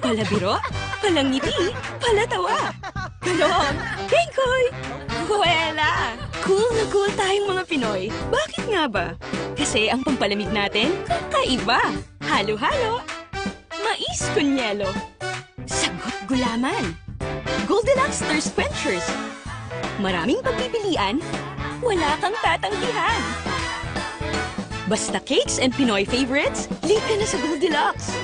Palabiro, palangiti, palatawa. Ganon. Kengkoy! Kuwela! Cool na cool tayong mga Pinoy. Bakit nga ba? Kasi ang pampalamig natin, kakaiba. Halo-halo. Mais con. Sagot gulaman. Goldilocks Thirst Quenchers. Maraming pagpipilian, wala kang tatanggihan. Basta cakes and Pinoy favorites, late ka na sa Goldilocks.